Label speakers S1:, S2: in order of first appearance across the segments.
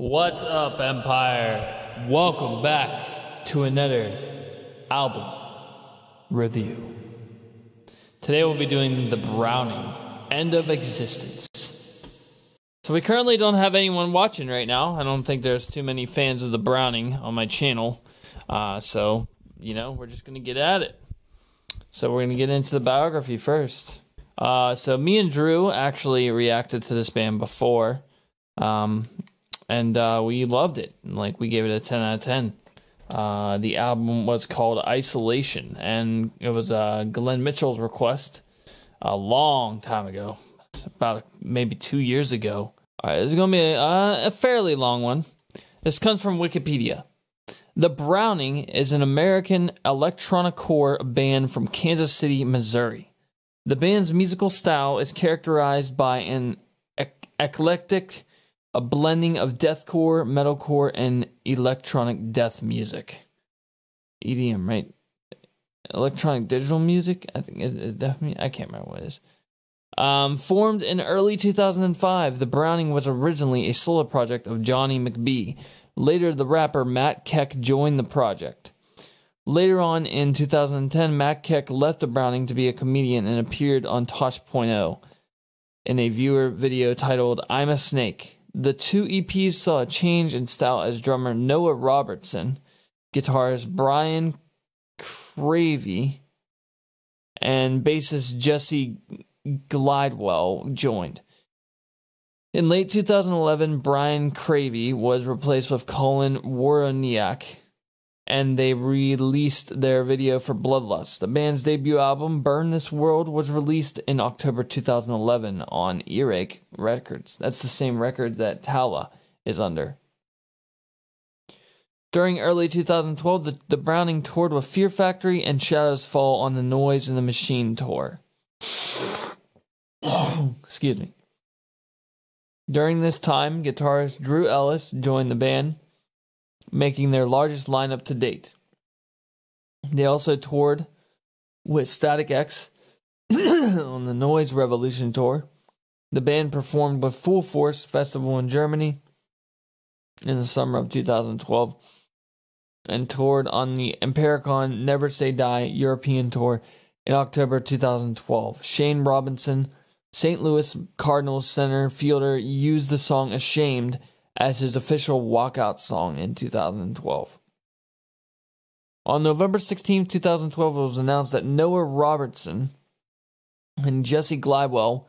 S1: What's up, Empire? Welcome back to another album review. Today we'll be doing The Browning End of Existence. So, we currently don't have anyone watching right now. I don't think there's too many fans of The Browning on my channel. Uh, so, you know, we're just going to get at it. So, we're going to get into the biography first. Uh, so, me and Drew actually reacted to this band before. Um, and uh, we loved it. Like we gave it a ten out of ten. Uh, the album was called Isolation, and it was uh, Glenn Mitchell's request a long time ago, about maybe two years ago. All right, this is gonna be a, uh, a fairly long one. This comes from Wikipedia. The Browning is an American electronicore band from Kansas City, Missouri. The band's musical style is characterized by an ec- eclectic a blending of deathcore, metalcore, and electronic death music. EDM, right? Electronic digital music. I think is music. I can't remember what it is. Um, formed in early 2005, the Browning was originally a solo project of Jonny McBee. Later, the rapper Matt Keck joined the project. Later on in 2010, Matt Keck left the Browning to be a comedian and appeared on Tosh.0 in a viewer video titled I'm a Snake. The two EPs saw a change in style as drummer Noah Robertson, guitarist Brian Cravey, and bassist Jesse Glidewell joined. In late 2011, Brian Cravey was replaced with Colin Wawriniak, and they released their video for Bloodlust. The band's debut album, Burn This World, was released in October 2011 on Earache Records. That's the same record that Tala is under. During early 2012, the, the Browning toured with Fear Factory and Shadows Fall on the Noise and the Machine tour. Excuse me. During this time, guitarist Drew Ellis joined the band making their largest lineup to date. They also toured with Static X on the Noise Revolution tour. The band performed with Full Force Festival in Germany in the summer of 2012 and toured on the Impericon Never Say Die European tour in October 2012. Shane Robinson, St. Louis Cardinals center fielder, used the song Ashamed as his official walkout song in 2012. On November 16, 2012, it was announced that Noah Robertson and Jesse Glidewell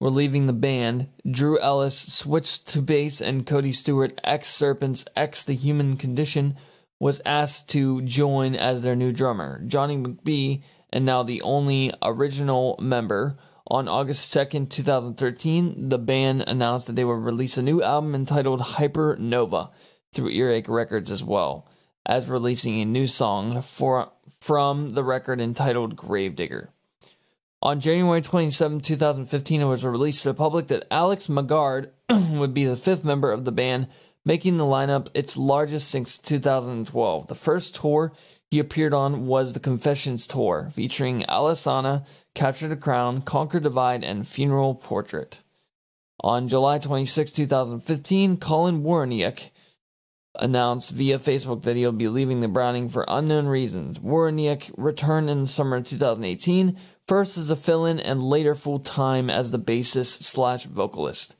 S1: were leaving the band. Drew Ellis switched to bass, and Cody Stewart, ex Serpents, ex The Human Condition, was asked to join as their new drummer. Jonny McBee, and now the only original member, on August 2nd, 2013, the band announced that they would release a new album entitled Hypernova through Earache Records as well, as releasing a new song for, from the record entitled Gravedigger. On January 27, 2015, it was released to the public that Alex Magard would be the fifth member of the band, making the lineup its largest since 2012. The first tour he appeared on was the Confessions Tour, featuring Alesana, Capture the Crown, Conquer Divide, and Funeral Portrait. On July 26, 2015, Colin Wawriniak announced via Facebook that he'll be leaving the Browning for unknown reasons. Wawriniak returned in the summer of 2018, first as a fill-in and later full-time as the bassist slash vocalist.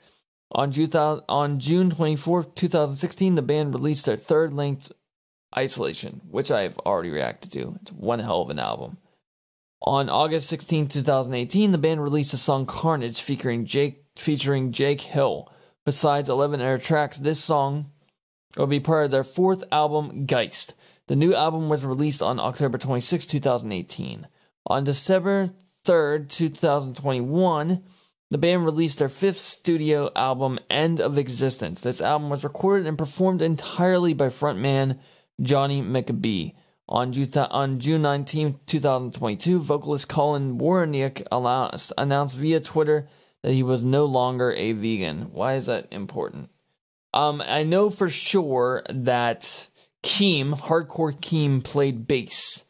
S1: On June 24, 2016, the band released their third-length Isolation, which I've already reacted to. It's one hell of an album. On August 16, 2018, the band released the song Carnage featuring Jake featuring Jake Hill. Besides 11 other tracks, this song will be part of their fourth album, Geist. The new album was released on October 26, 2018. On December 3rd, 2021, the band released their fifth studio album, End of Existence. This album was recorded and performed entirely by frontman Jonny McBee. On June, on June 19, 2022, vocalist Colin Wawriniak announced via Twitter that he was no longer a vegan. Why is that important? Um, I know for sure that Keem, Hardcore Keem, played bass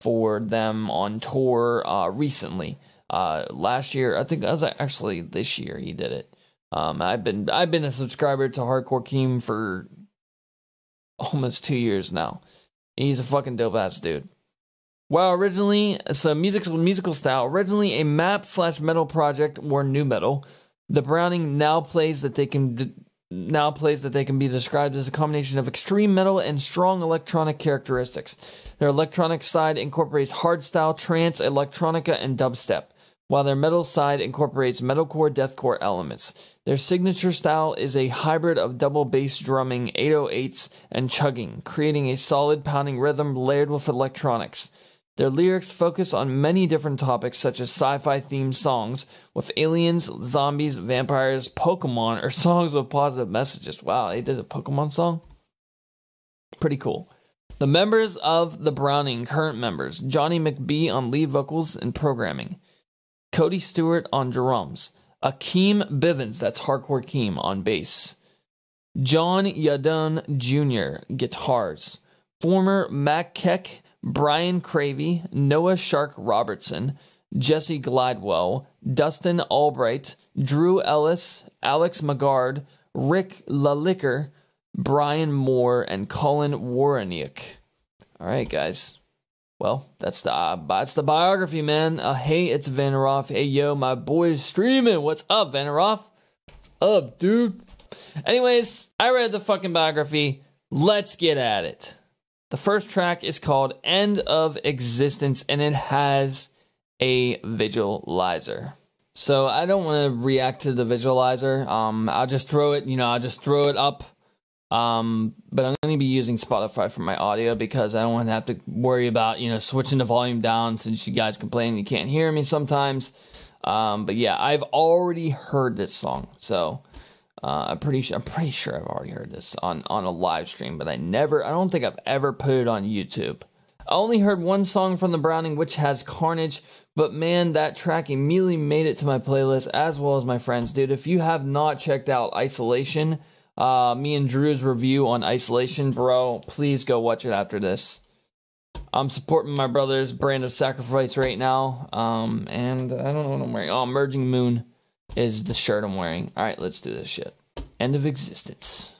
S1: for them on tour uh, recently. Uh, last year, I think it was actually this year he did it. Um, I've been I've been a subscriber to Hardcore Keem for almost two years now. He's a fucking dope ass dude. Well, originally, so musical musical style. Originally a map slash metal project or nu metal, the Browning now plays that they can now plays that they can be described as a combination of extreme metal and strong electronic characteristics. Their electronic side incorporates hardstyle, trance, electronica, and dubstep, while their metal side incorporates metalcore, deathcore elements. Their signature style is a hybrid of double bass drumming, 808s, and chugging, creating a solid pounding rhythm layered with electronics. Their lyrics focus on many different topics such as sci fi themed songs with aliens, zombies, vampires, Pokemon, or songs with positive messages. Wow, they did a Pokemon song? Pretty cool. The members of the Browning, current members Jonny McBee on lead vocals and programming, Cody Stewart on drums, Akeem Bivens, that's Hardcore Keem, on bass, John Yadun Jr., guitars, former Matt Keck Brian Cravey, Noah Shark Robertson, Jesse Glidewell, Dustin Albright, Drew Ellis, Alex McGard, Rick LaLicker, Brian Moore, and Colin Warreniuk. All right, guys. Well, that's the uh, that's the biography, man. Uh, hey, it's Vanneroff. Hey, yo, my boy's streaming. What's up, Vanneroff? Up, dude. Anyways, I read the fucking biography. Let's get at it. The first track is called End of Existence and it has a visualizer. So I don't want to react to the visualizer. Um, I'll just throw it, you know, I'll just throw it up. Um, but I'm going to be using Spotify for my audio because I don't want to have to worry about, you know, switching the volume down since you guys complain you can't hear me sometimes. Um, but yeah, I've already heard this song. So uh, I'm pretty sure I'm pretty sure I've already heard this on on a live stream, but I never I don't think I've ever put it on YouTube. I only heard one song from the Browning, which has Carnage, but man, that track immediately made it to my playlist as well as my friends. Dude, if you have not checked out Isolation, uh, me and Drew's review on Isolation, bro, please go watch it after this. I'm supporting my brother's brand of sacrifice right now, um, and I don't know what I'm wearing. Oh, Merging Moon is the shirt I'm wearing. All right, let's do this shit. End of existence.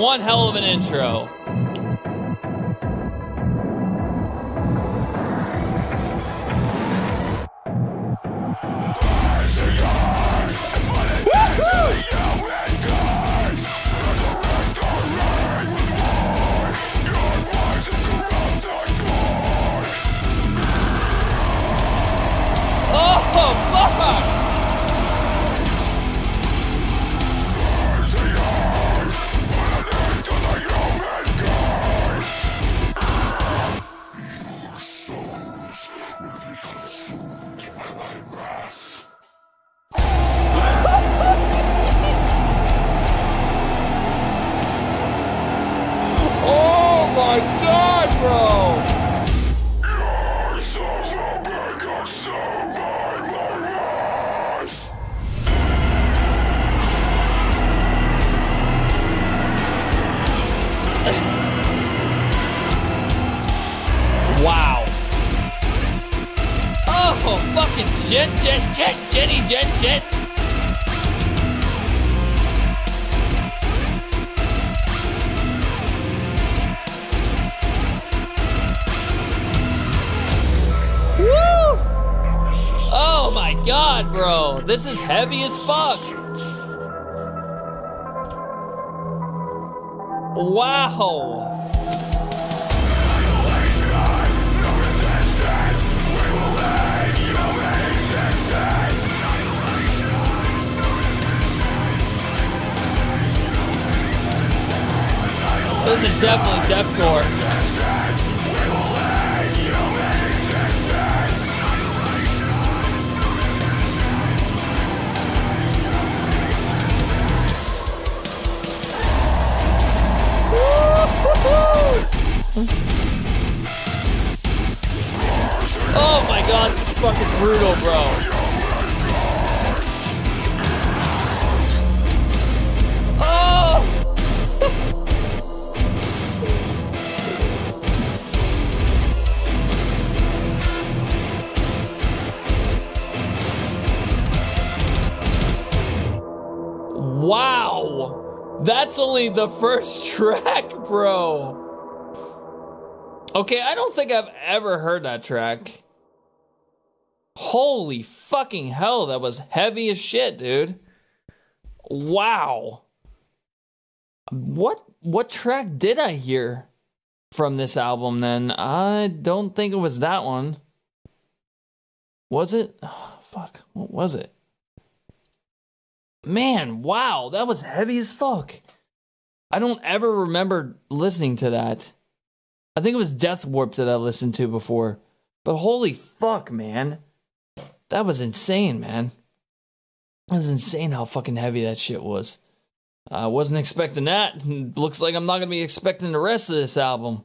S1: one hell of an intro. Jet, jet, jet, jetty, jet, jet. Woo! Oh my god, bro. This is heavy as fuck. Wow. This is definitely deathcore. Oh my god, this is fucking brutal, bro. That's only the first track, bro. Okay, I don't think I've ever heard that track. Holy fucking hell, that was heavy as shit, dude. Wow. What what track did I hear from this album then? I don't think it was that one. Was it? Oh, fuck. What was it? Man, wow, that was heavy as fuck. I don't ever remember listening to that. I think it was Death Warp that I listened to before. But holy fuck, man. That was insane, man. It was insane how fucking heavy that shit was. I wasn't expecting that. Looks like I'm not going to be expecting the rest of this album.